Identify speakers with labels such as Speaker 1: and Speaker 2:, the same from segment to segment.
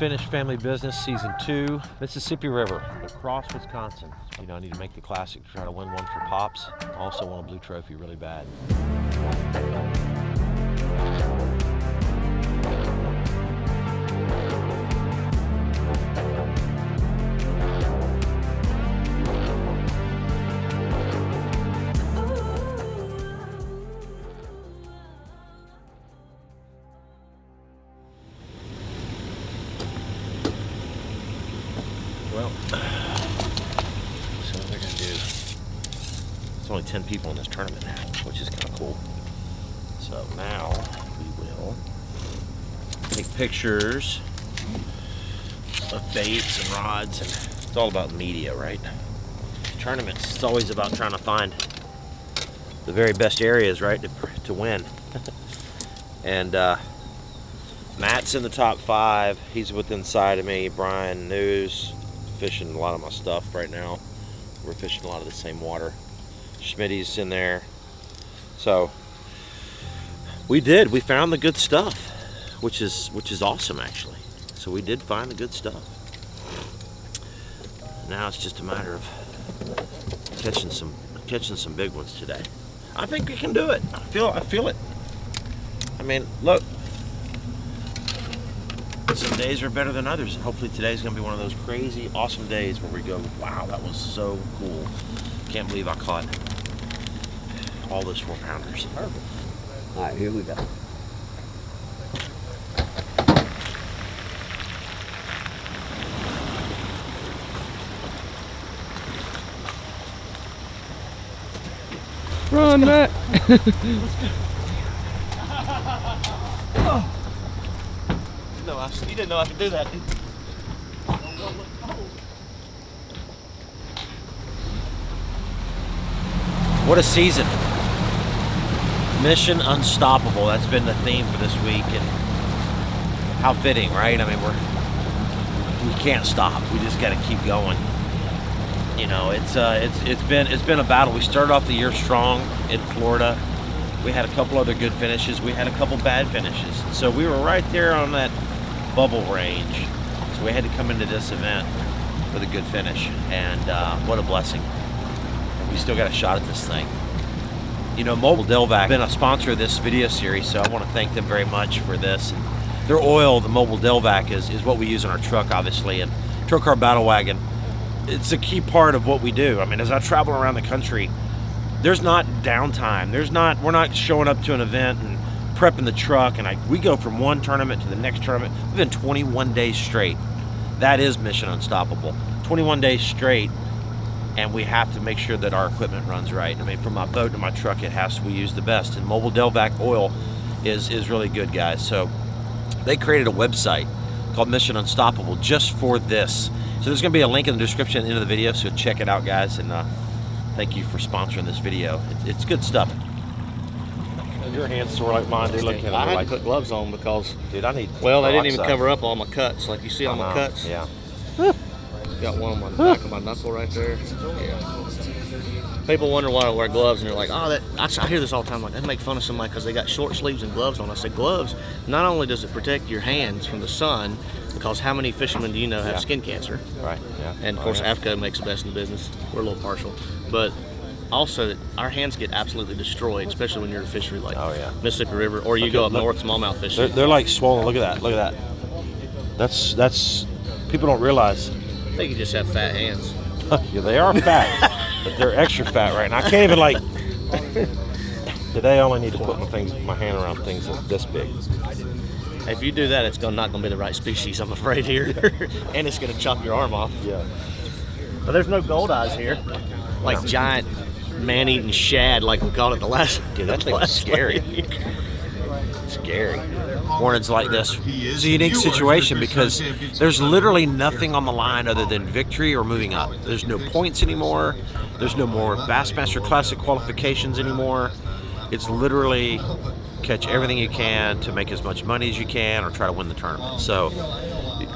Speaker 1: Unfinished Family Business Season 2, Mississippi River, across Wisconsin. You know, I need to make the classic to try to win one for Pops. I also want a blue trophy really bad. 10 people in this tournament, which is kind of cool. So now we will take pictures of baits and rods, and it's all about media, right? Tournaments, it's always about trying to find the very best areas, right, to, to win. and uh, Matt's in the top five. He's within sight of me. Bryan News fishing a lot of my stuff right now. We're fishing a lot of the same water. Schmitty's in there. So we did. We found the good stuff, which is which is awesome actually. So we did find the good stuff. Now it's just a matter of catching some catching some big ones today. I think we can do it. I feel I feel it. I mean, look, some days are better than others. And hopefully today's gonna be one of those crazy, awesome days where we go, wow, that was so cool. Can't believe I caught all those four pounders.
Speaker 2: Perfect. All right, here we go.
Speaker 3: Run, Matt.
Speaker 1: No, I, you didn't know I could do that. What a season. Mission unstoppable. That's been the theme for this week and how fitting, right? I mean, we're we can't stop. We just got to keep going. You know, it's uh it's it's been it's been a battle. We started off the year strong in Florida. We had a couple other good finishes. We had a couple bad finishes. So we were right there on that bubble range. So we had to come into this event with a good finish, and uh, what a blessing. We still got a shot at this thing. You know, Mobil Delvac been a sponsor of this video series, so I want to thank them very much for this. And their oil, the Mobil Delvac, is, is what we use in our truck, obviously, and Truck Car Battle Wagon. It's a key part of what we do. I mean, as I travel around the country, there's not downtime. There's not, we're not showing up to an event and prepping the truck and I, we go from one tournament to the next tournament. We've been 21 days straight. That is mission unstoppable. 21 days straight and we have to make sure that our equipment runs right. I mean, from my boat to my truck, it has to, we use the best. And Mobil Delvac oil is, is really good, guys. So they created a website called Mission Unstoppable just for this. So there's gonna be a link in the description at the end of the video, so check it out, guys. And uh, thank you for sponsoring this video. It's, it's good stuff. Your hands sore like mine, dude. Look at
Speaker 4: I had
Speaker 1: Like,
Speaker 4: to put gloves on because,
Speaker 1: dude, I need.
Speaker 4: well, they didn't even cover up all my cuts. Like you see all my
Speaker 1: Uh-huh.
Speaker 4: cuts.
Speaker 1: Yeah.
Speaker 4: Got one on the back of my knuckle right there. Yeah. People wonder why I wear gloves, and they're like, "Oh, that." I, I hear this all the time. Like they make fun of somebody because they got short sleeves and gloves on. I said, gloves. Not only does it protect your hands from the sun, because how many fishermen do you know have
Speaker 1: Yeah.
Speaker 4: skin cancer?
Speaker 1: Right. Yeah.
Speaker 4: And of
Speaker 1: Oh,
Speaker 4: course,
Speaker 1: yeah.
Speaker 4: AFTCO makes the best in the business. We're a little partial, but also our hands get absolutely destroyed, especially when you're in a fishery like
Speaker 1: Oh, yeah.
Speaker 4: Mississippi River, or you
Speaker 1: Look
Speaker 4: go up
Speaker 1: look-
Speaker 4: north smallmouth
Speaker 1: They're,
Speaker 4: fishing.
Speaker 1: they're like swollen. Look at that. Look at that. That's that's. People don't realize.
Speaker 4: I think you just have fat hands.
Speaker 1: yeah, they are fat, but they're extra fat right now. I can't even like. Today, I only need to put my things, my hand around things this big.
Speaker 4: If you do that, it's gonna, not going to be the right species, I'm afraid here, and it's going to chop your arm off.
Speaker 1: Yeah.
Speaker 4: But there's no gold eyes here, like giant man-eating shad, like we called it the last.
Speaker 1: Dude, that
Speaker 4: the
Speaker 1: thing is scary. scary. Mornings like this, it's a unique situation because there's literally nothing on the line other than victory or moving up. There's no points anymore. There's no more Bassmaster Classic qualifications anymore. It's literally catch everything you can to make as much money as you can or try to win the tournament. So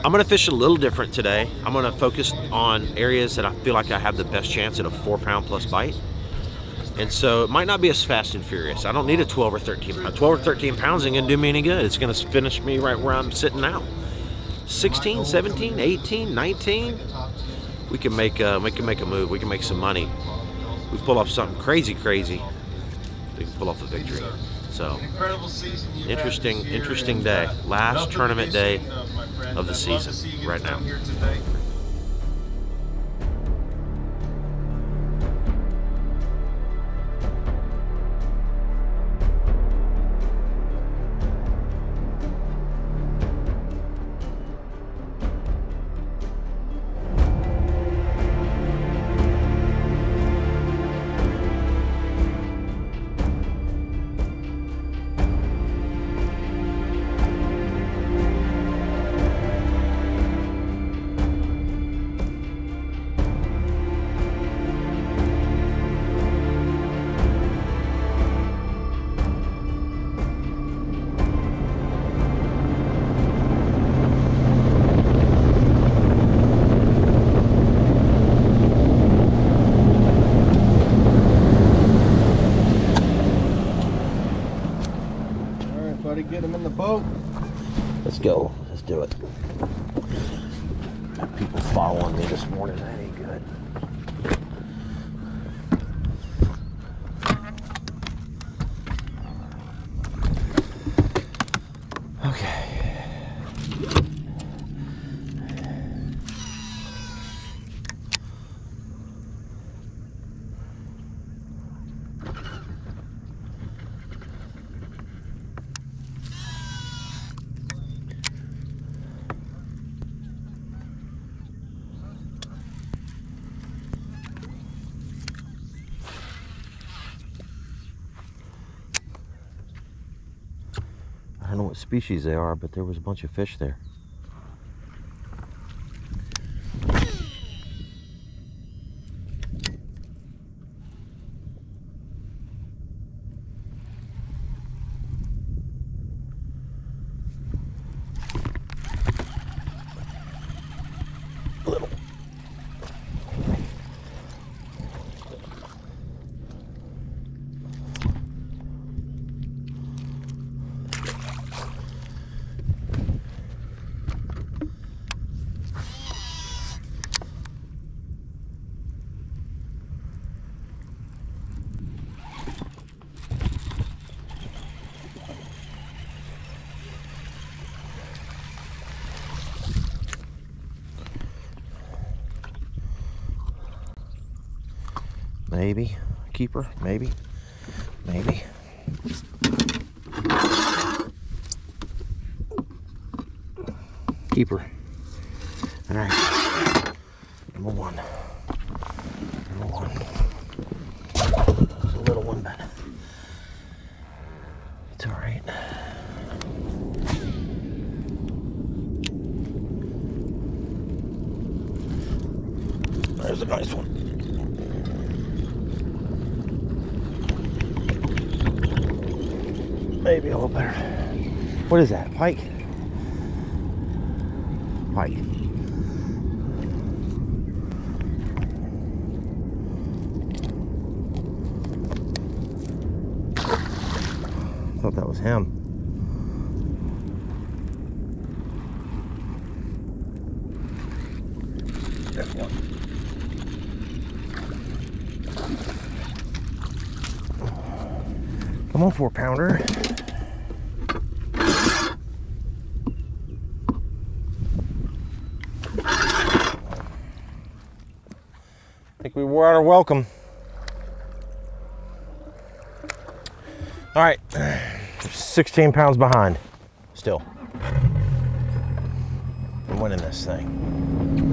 Speaker 1: I'm going to fish a little different today. I'm going to focus on areas that I feel like I have the best chance at a four pound plus bite. And so it might not be as fast and furious. I don't need a 12 or 13 pound. 12 or 13 pounds ain't gonna do me any good. It's gonna finish me right where I'm sitting now. 16, 17, 18, 19, we can make uh, we can make a move. We can make some money. We pull off something crazy, crazy. We can pull off a victory. So interesting, interesting day. Last tournament day of the season right now. Species they are, but there was a bunch of fish there. Maybe. Keeper, maybe. Maybe. Keeper. All right. Number one. Number one. It's a little one, but it's all right. There's a nice one. Maybe a little better. What is that? Pike? Pike. Thought that was him. Come on, four pounder. Our welcome. All right, 16 pounds behind, still. I'm winning this thing.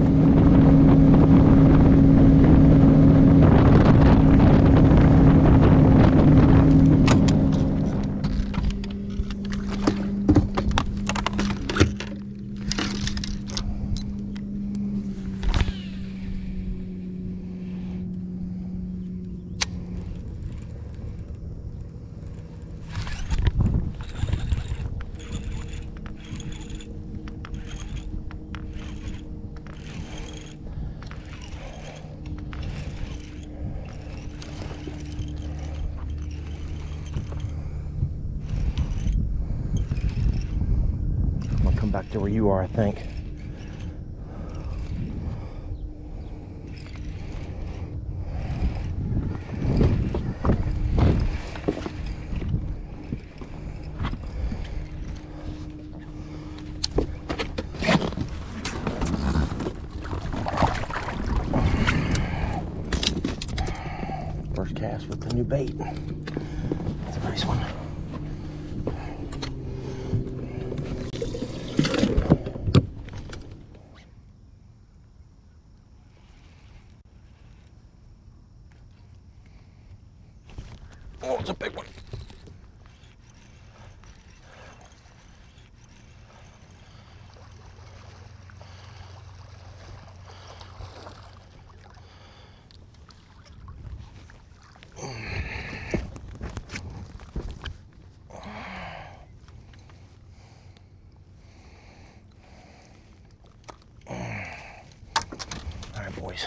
Speaker 1: Back to where you are, I think. impressed with the new bait. It's a nice one. Oh, it's a big one. All right, boys.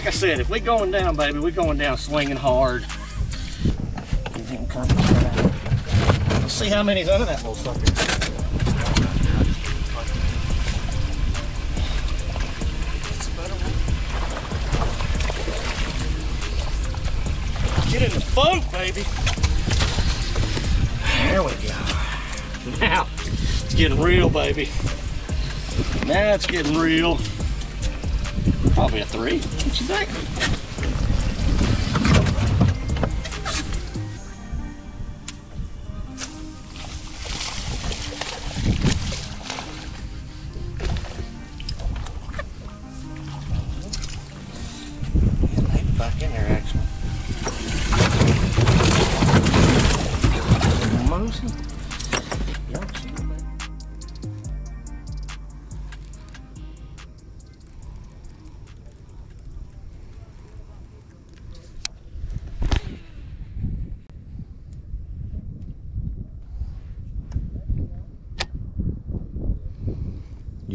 Speaker 4: Like I said, if we're going down, baby, we're going down swinging hard. Let's see how many's under that motherfucker. Get in the boat, baby. There we go. Now, it's getting real, baby. Now it's getting real. Probably a three. What you think?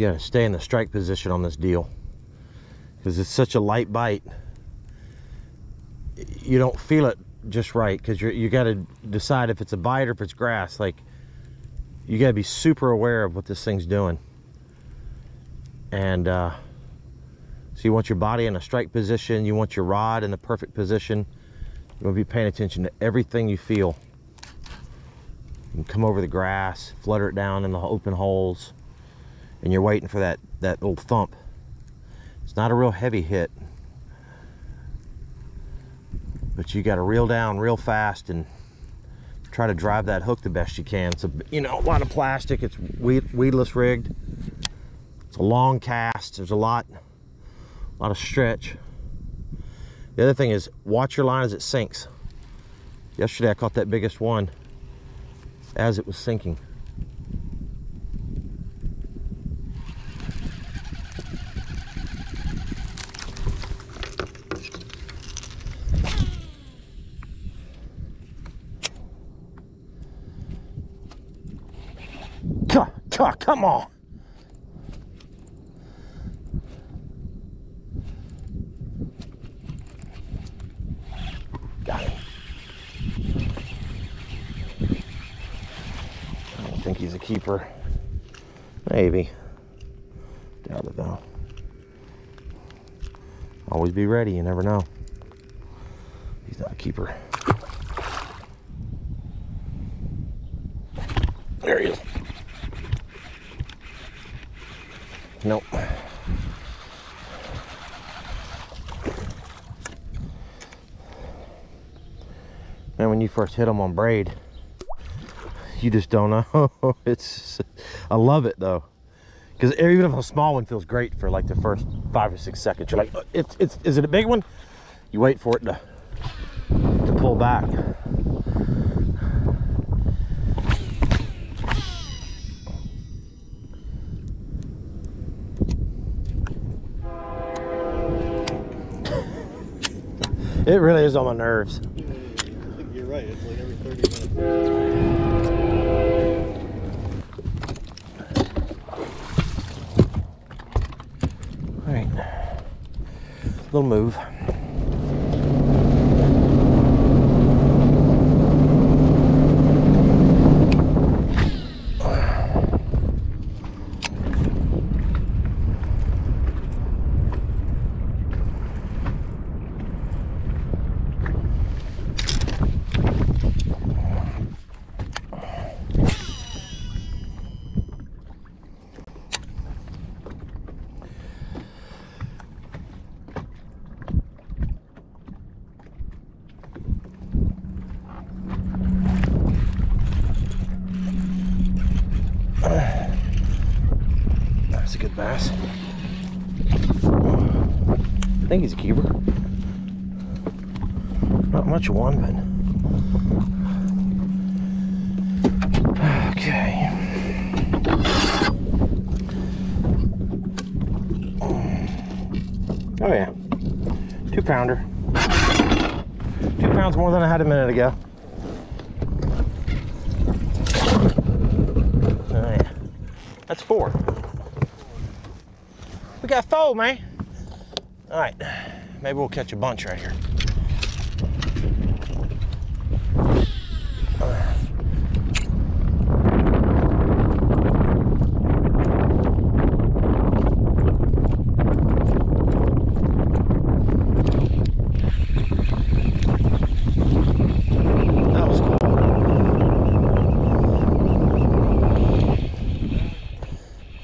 Speaker 1: Gotta stay in the strike position on this deal. Because it's such a light bite. You don't feel it just right because you you gotta decide if it's a bite or if it's grass. Like you gotta be super aware of what this thing's doing. And uh, so you want your body in a strike position, you want your rod in the perfect position. You want to be paying attention to everything you feel. You come over the grass, flutter it down in the open holes and you're waiting for that that little thump it's not a real heavy hit. But you got to reel down real fast and try to drive that hook the best you can. It's a you know a lot of plastic. It's weed, weedless rigged. It's a long cast. There's a lot a lot of stretch. The other thing is watch your line as it sinks. Yesterday i caught that biggest one as it was sinking Come, come, on. Got him. I don't think he's a keeper. Maybe. Doubt it though. Always be ready, you never know. He's not a keeper. There he is. Nope. And when you first hit them on braid, you just don't know. it's, I love it though. Because even if a small one feels great for like the first five or six seconds, you're like, "Uh, it's, it's, is it a big one? You wait for it to, to pull back. It really is on my nerves.
Speaker 3: I think you're right. It's like every 30 minutes.
Speaker 1: All right. Little move. That's a good bass. I think he's a keeper. One, but. Okay. Oh, yeah. Two pounder. Two pounds more than I had a minute ago. Oh, yeah. That's four. We got four, man. All right, maybe we'll catch a bunch right here. That was cool.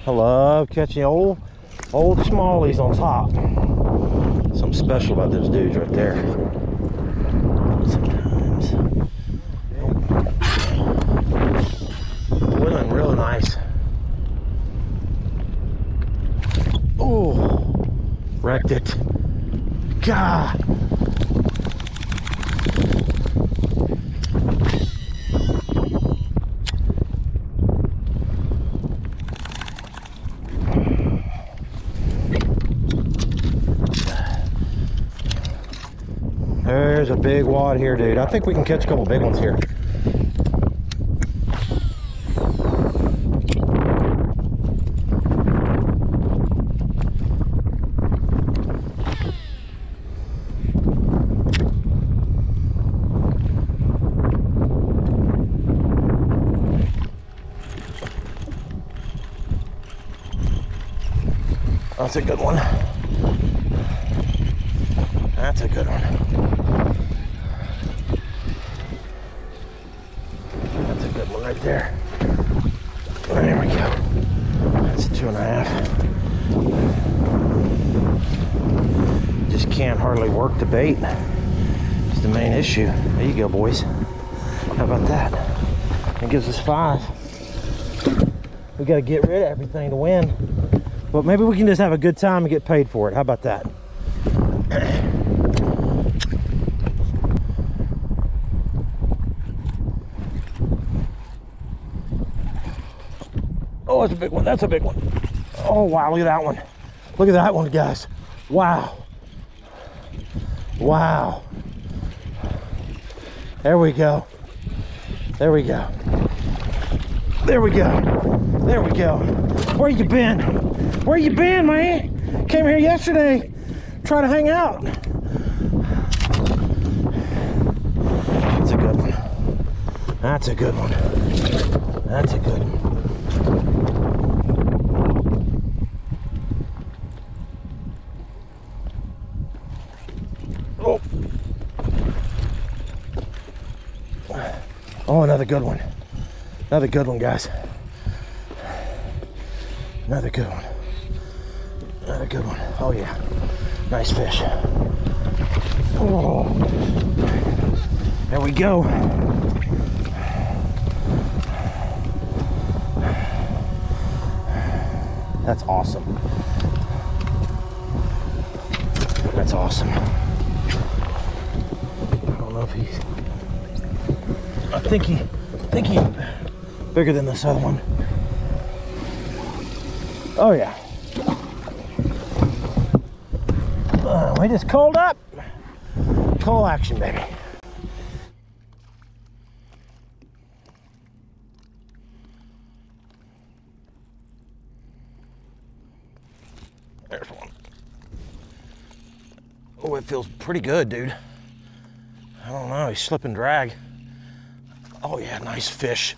Speaker 1: I love catching old, old smallies on top. Something special about those dudes right there. Sometimes. Real nice. Oh, wrecked it. God. There's a big wad here, dude. I think we can catch a couple big ones here. That's a good one. That's a good one. That's a good one right there. There we go. That's a two and a half. Just can't hardly work the bait. It's the main oh. issue. There you go, boys. How about that? It gives us five. We got to get rid of everything to win. But maybe we can just have a good time and get paid for it. How about that? Oh, that's a big one. That's a big one. Oh, wow. Look at that one. Look at that one, guys. Wow. Wow. There we go. There we go. There we go. There we go. Where you been? Where you been, man? Came here yesterday. trying to hang out. That's a good one. That's a good one. That's a good one. Oh. Oh, another good one. Another good one, guys. Another good one. Another good one. Oh, yeah. Nice fish. Oh. There we go. That's awesome. That's awesome. I don't know if he's think he, I think he, bigger than this other one. Oh yeah. Uh, we just called up. Call action, baby. There's one. Oh, it feels pretty good, dude. I don't know, he's slipping drag. Oh yeah, nice fish.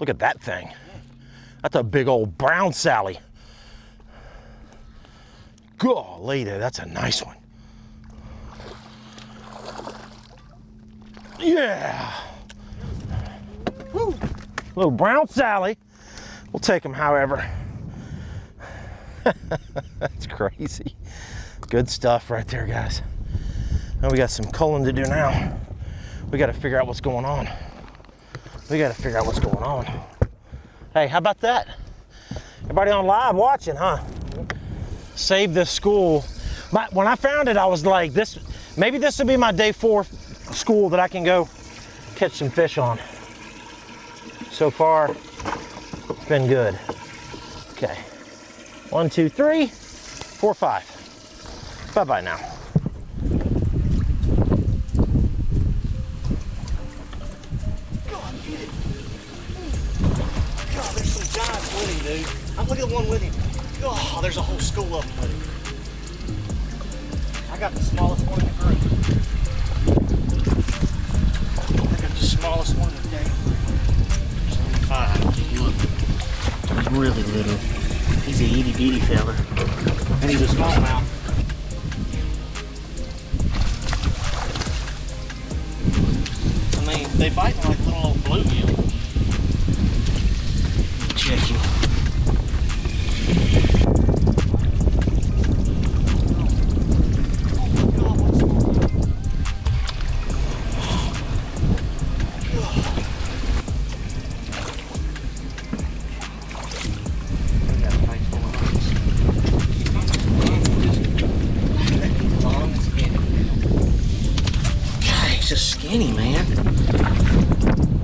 Speaker 1: Look at that thing. That's a big old brown Sally. Golly, there, that's a nice one. Yeah. Woo. Little brown Sally. We'll take him, however. that's crazy. Good stuff right there, guys. Now we got some culling to do now. We got to figure out what's going on. We got to figure out what's going on. Hey, how about that? Everybody on live watching, huh? Save this school. My, when I found it, I was like, this. Maybe this will be my day four school that I can go catch some fish on. So far, it's been good. Okay. One, two, three, four, five. Bye bye now.
Speaker 4: I'm looking at one with him. Oh, there's a whole school of them with him. I got the smallest one in the group. I got the smallest one in the day. Five. Look. He's really little. He's a itty bitty fella. And he's a smallmouth. Just skinny, man.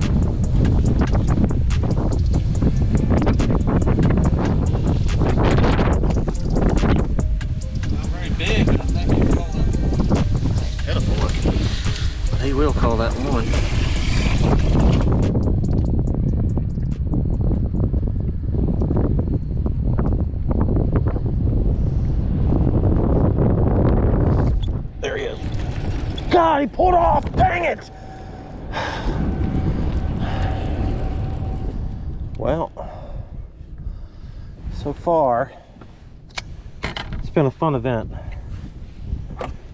Speaker 1: Fun event.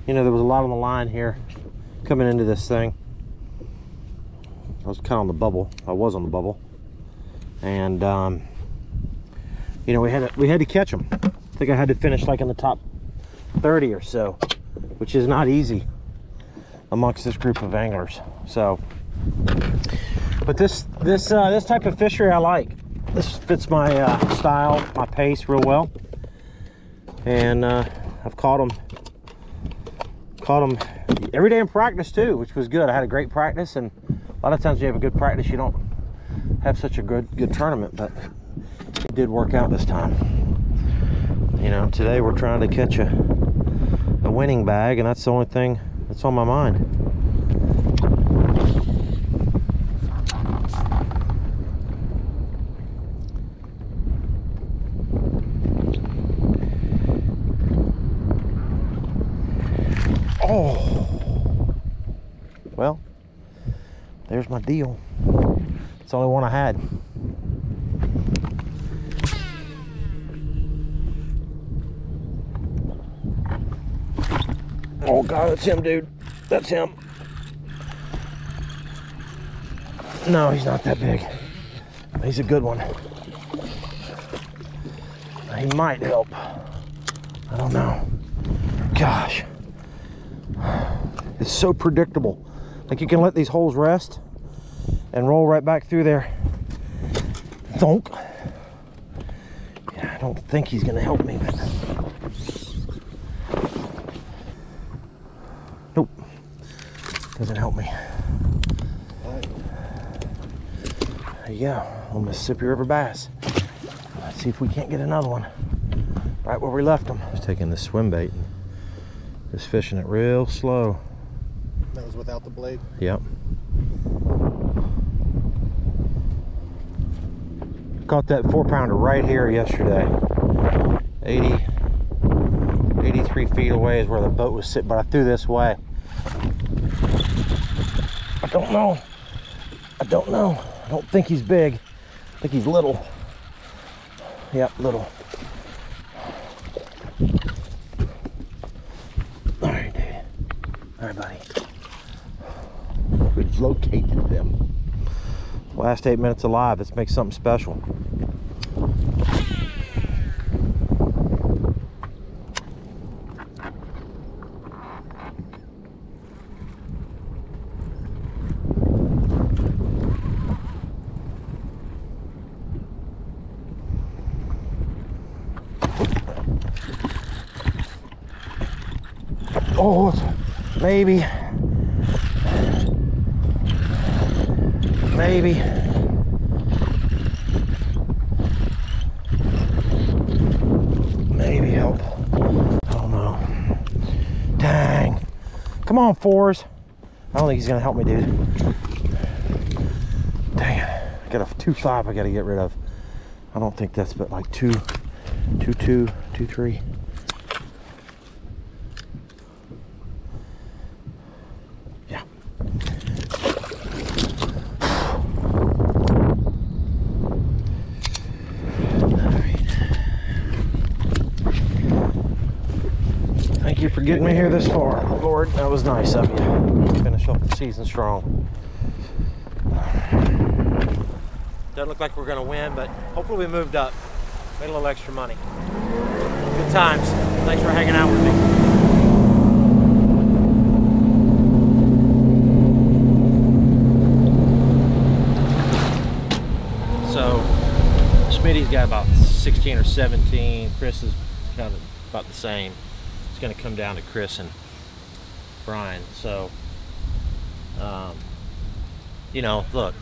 Speaker 1: You know, there was a lot on the line here coming into this thing. I was kind of on the bubble. I was on the bubble. And, um, you know, we had to, we had to catch them. I think I had to finish like in the top 30 or so which is not easy amongst this group of anglers. So, but this this uh, this type of fishery I like. This fits my uh, style, my pace real well, and uh, I've caught them caught them every day in practice too, which was good. I had a great practice, and a lot of times you have a good practice, you don't have such a good good tournament, but it did work out this time. You know, today we're trying to catch a a winning bag, and that's the only thing that's on my mind. Oh, well, there's my deal. It's the only one I had. Oh god, that's him, dude. That's him. No, he's not that big. He's a good one. He might help. I don't know. Gosh. It's so predictable. Like you can let these holes rest and roll right back through there. Thunk. Yeah, I don't think he's gonna help me, but Nope. Doesn't help me. There you go, little Mississippi River bass. Let's see if we can't get another one right where we left them. Just taking the swim bait and just fishing it real slow.
Speaker 3: That was without the blade.
Speaker 1: Yep. Caught that four pounder right here yesterday. 80, 83 feet away is where the boat was sitting, but I threw this way. I don't know. I don't know. I don't think he's big. I think he's little. Yep, little. All right, Dave. All right, buddy. We've located them. Last eight minutes alive. Let's make something special. Oh, maybe. Maybe. Maybe help. I don't know. Dang. Come on, fours. I don't think he's gonna help me, dude. Dang it. I got a two five I gotta get rid of. I don't think that's but like two, two, two, two, three. Getting me here this far, Lord. That was nice of you. Finish off the season strong. Doesn't look like we're gonna win, but hopefully we moved up. Made a little extra money. Good times. Thanks for hanging out with me. So, Schmitty's got about 16 or 17. Chris is kind of about the same. It's going to come down to Chris and Bryan. So, um, you know, look,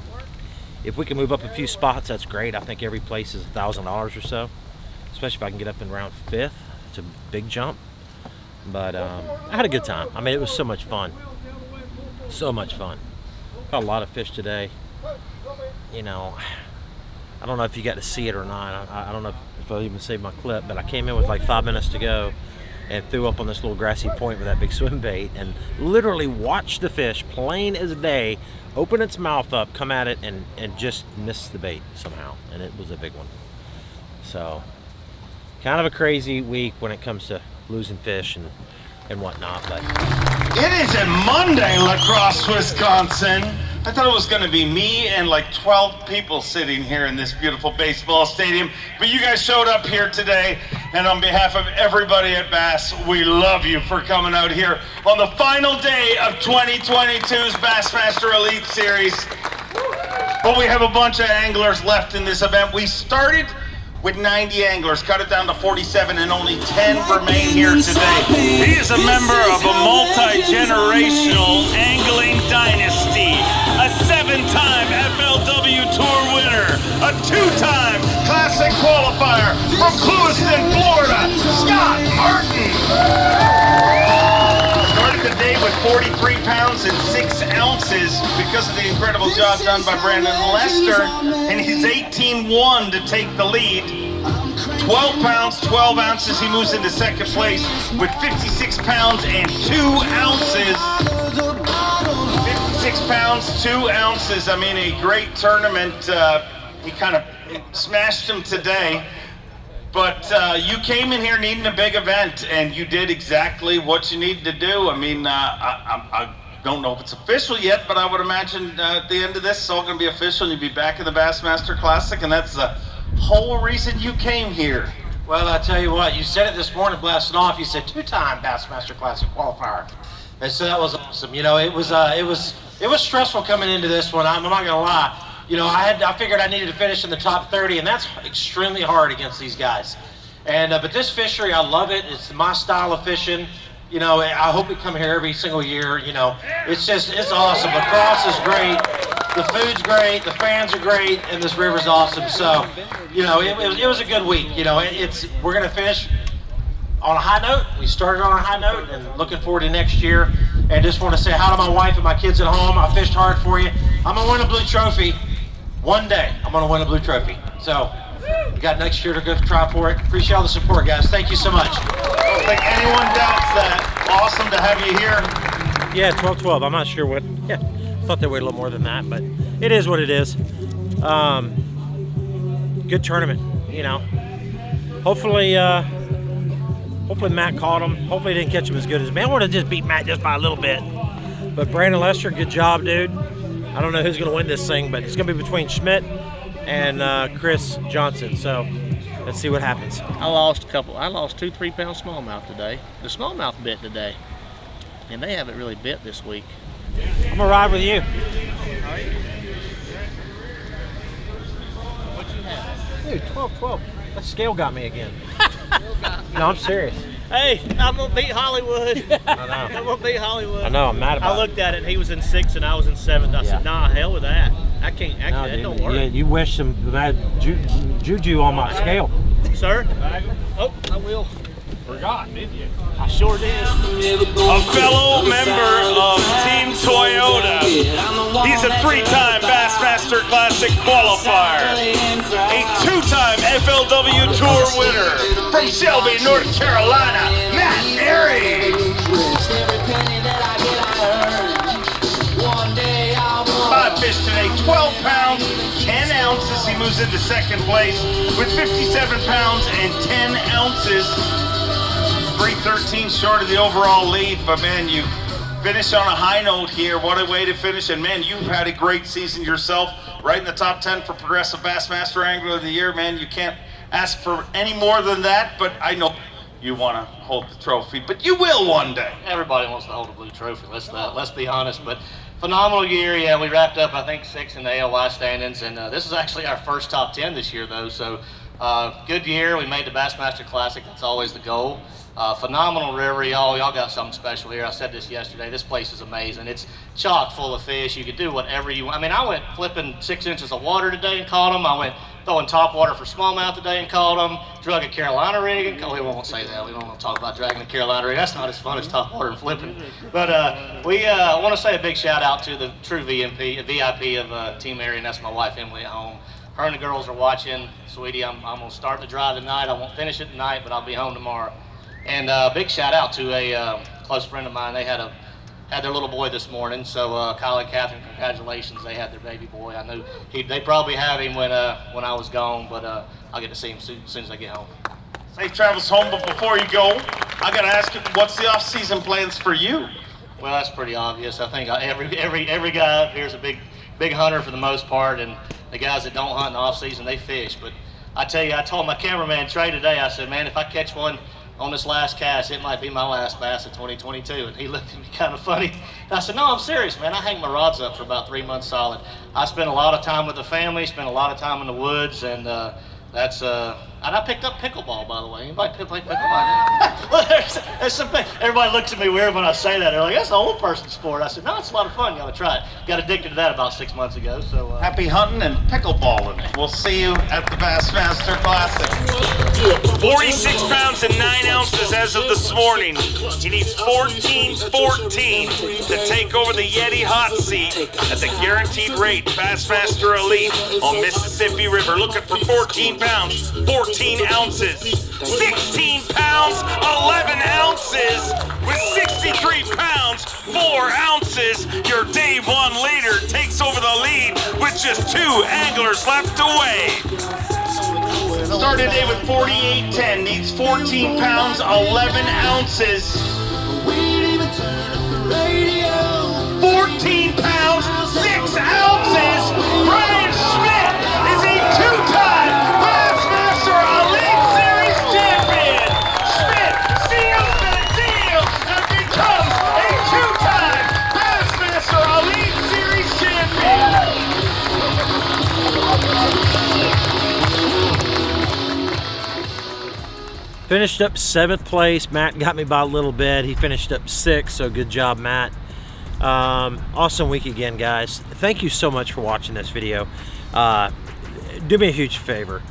Speaker 1: if we can move up a few spots, that's great. I think every place is a thousand dollars or so, especially if I can get up in round fifth. It's a big jump, but um, I had a good time. I mean, it was so much fun, so much fun. Caught a lot of fish today. You know, I don't know if you got to see it or not. I, I don't know if I'll even saved my clip, but I came in with like five minutes to go and threw up on this little grassy point with that big swim bait and literally watched the fish plain as day open its mouth up come at it and and just miss the bait somehow. And it was a big one. So kind of a crazy week when it comes to losing fish and and whatnot but
Speaker 5: It is a Monday, La Crosse, Wisconsin. I thought it was going to be me and like 12 people sitting here in this beautiful baseball stadium, but you guys showed up here today, and on behalf of everybody at Bass, we love you for coming out here on the final day of 2022's Bassmaster Elite Series. But we have a bunch of anglers left in this event. We started with 90 anglers, cut it down to 47, and only 10 remain here today. He is a member of a multi-generational angling dynasty, a seven-time FLW Tour winner, a two-time Classic qualifier from Clewiston, Florida, Scott Martin. Started the day with 43 pounds and 6 ounces because of the incredible job done by Brandon Lester, and he's 18-1 to take the lead. 12 pounds, 12 ounces. He moves into second place with 56 pounds and 2 ounces. 56 pounds, 2 ounces. I mean, a great tournament. Uh, he kind of smashed him today. But uh, you came in here needing a big event, and you did exactly what you needed to do. I mean, uh, I, I, I don't know if it's official yet, but I would imagine uh, at the end of this, it's all going to be official. And you'll be back in the Bassmaster Classic, and that's the whole reason you came here.
Speaker 1: Well, I tell you what, you said it this morning blasting off. You said two-time Bassmaster Classic qualifier, and so that was awesome. You know, it was uh, it was it was stressful coming into this one. I'm, not gonna lie. You know, I had I figured I needed to finish in the top 30, and that's extremely hard against these guys. And uh, but this fishery, I love it. It's my style of fishing. You know, I hope we come here every single year. You know, it's just it's awesome. La Crosse is great.
Speaker 6: the food's great, the fans are great, and this river's awesome. So, you know, it, it, was, it was a good week. You know, it, it's we're gonna finish on a high note. We started on a high note, and looking forward to next year. And just want to say hi to my wife and my kids at home. I fished hard for you. I'm gonna win a blue trophy one day. I'm gonna win a blue trophy. So, we got next year to go try for it. Appreciate all the support, guys. Thank you so much.
Speaker 5: I don't think anyone doubts that. Awesome to have you here.
Speaker 7: Yeah, 12 12. I'm not sure what. Yeah, thought they weighed a little more than that, but it is what it is. Um, good tournament, you know. Hopefully, uh, hopefully Matt caught him. Hopefully, he didn't catch him as good as me. I want to just beat Matt just by a little bit. But Brandon Lester, good job, dude. I don't know who's going to win this thing, but it's going to be between Schmitt and uh, Chris Johnston. So let's see what happens.
Speaker 4: I lost a couple. I lost two, three pound smallmouth today. The smallmouth bit today, and they haven't really bit this week.
Speaker 7: I'm gonna ride with you. Dude, 12 12. That scale got me again. no, I'm serious.
Speaker 4: Hey, I'm gonna beat Hollywood.
Speaker 7: I know.
Speaker 4: I'm gonna beat Hollywood.
Speaker 7: I know, I'm mad about
Speaker 4: I looked at it. He was in sixth, and I was in seventh. I
Speaker 7: Yeah.
Speaker 4: said, Nah, hell with that. I can't. I.
Speaker 7: No,
Speaker 4: can't that
Speaker 7: dude,
Speaker 4: don't work,
Speaker 7: yeah, you wish some bad ju- juju on my scale.
Speaker 4: sir. Oh, I will.
Speaker 3: Forgot, didn't you?
Speaker 4: I sure did.
Speaker 5: A fellow member of Team Toyota. He's a three-time Bassmaster Classic qualifier. A two-time FLW Tour winner from Shelby, North Carolina, Matt Arey. Five fish today, 12 pounds, 10 ounces. He moves into second place with 57 pounds and 10 ounces. 313 short of the overall lead, but man, you finish on a high note here. What a way to finish. And man, you've had a great season yourself, right in the top 10 for Progressive Bassmaster Angler of the Year. Man, you can't ask for any more than that, but I know you want to hold the trophy, but you will one day.
Speaker 4: Everybody wants to hold a blue trophy. Let's uh, let's be honest. But phenomenal year. Yeah, we wrapped up I think six in the AOY standings, and uh, this is actually our first top ten this year though. So uh, good year. We made the Bassmaster Classic. That's always the goal. Uh, phenomenal river, y'all. Y'all got something special here. I said this yesterday. This place is amazing. It's chock full of fish. You could do whatever you want. I mean, I went flipping six inches of water today and caught them. I went throwing top water for smallmouth today and caught them. Drug a Carolina rig. Oh, we won't say that. We don't want to talk about dragging a Carolina rig. That's not as fun as top water and flipping. But uh, we uh, want to say a big shout out to the true VMP, VIP of uh, Team Arey, and that's my wife Emily at home. Her and the girls are watching. Sweetie, I'm, I'm gonna start the drive tonight. I won't finish it tonight, but I'll be home tomorrow. And uh, big shout out to a um, close friend of mine. They had a had their little boy this morning. So uh, Kyle and Catherine, congratulations. They had their baby boy. I knew he they probably have him when uh, when I was gone, but uh, I'll get to see him soon, as soon as I get home.
Speaker 5: Safe travels home, but before you go, I gotta ask you, what's the off-season plans for you?
Speaker 4: Well, that's pretty obvious. I think every every every guy up here is a big big hunter for the most part, and the guys that don't hunt in the off season they fish. But I tell you, I told my cameraman Trey today. I said, man, if I catch one on this last cast, it might be my last bass of 2022. And he looked at me kind of funny. And I said, no, I'm serious, man. I hang my rods up for about three months solid. I spend a lot of time with the family, spend a lot of time in the woods, and uh, that's uh, and I picked up pickleball, by the way. Anybody play pickleball? well, there's, there's some, everybody looks at me weird when I say that. They're like, that's an old person sport. I said, no, it's a lot of fun. You gotta try it. Got addicted to that about six months ago. So uh,
Speaker 5: Happy hunting and pickleballing. We'll see you at the Bassmaster Classic. 46 pounds and 9 ounces as of this morning. He needs 14 14 to take over the Yeti hot seat at the guaranteed rate Bassmaster Elite on Mississippi River. Looking for 14 pounds, 14 ounces, 16 pounds, 11 ounces, with 63 pounds, 4 ounces. Your day one leader takes over the lead with just two anglers left to weigh. Started today with 48.10, needs 14 pounds, 11 ounces.
Speaker 7: Finished up seventh place. Matt got me by a little bit. He finished up sixth, so good job, Matt.
Speaker 1: Um, awesome week again, guys. Thank you so much for watching this video. Uh, do me a huge favor.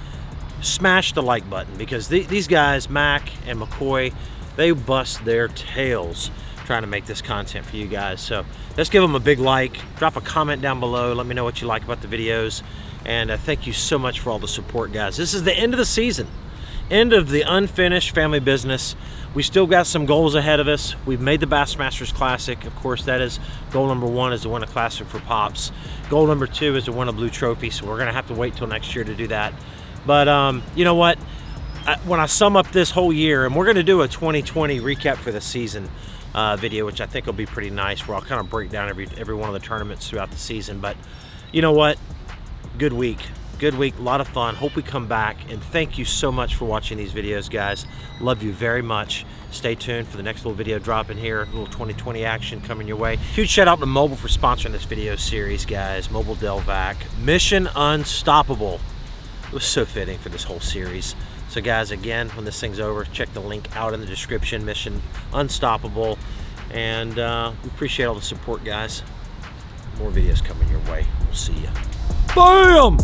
Speaker 1: Smash the like button because the, these guys, Mac and Macoy, they bust their tails trying to make this content for you guys. So let's give them a big like. Drop a comment down below. Let me know what you like about the videos. And uh, thank you so much for all the support, guys. This is the end of the season. End of the unfinished family business. We still got some goals ahead of us. We've made the Bassmasters Classic. Of course, that is goal number one is to win a Classic for Pops. Goal number two is to win a Blue Trophy, so we're to have to wait till next year to do that. But um, you know what? I, when I sum up this whole year, and we're to do a 2020 recap for the season uh, video, which I think will be pretty nice, where I'll kind of break down every, every one of the tournaments throughout the season. But you know what? Good week good week, a lot of fun. Hope we come back. And thank you so much for watching these videos, guys. Love you very much. Stay tuned for the next little video dropping here. A little 2020 action coming your way. Huge shout out to Mobil for sponsoring this video series, guys. Mobil Delvac. Mission Unstoppable. It was so fitting for this whole series. So guys, again, when this thing's over, check the link out in the description. Mission Unstoppable. And uh, we appreciate all the support, guys. More videos coming your way. We'll see you. BAM!